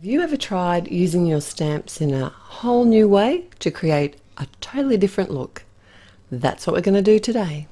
Have you ever tried using your stamps in a whole new way to create a totally different look? That's what we're going to do today.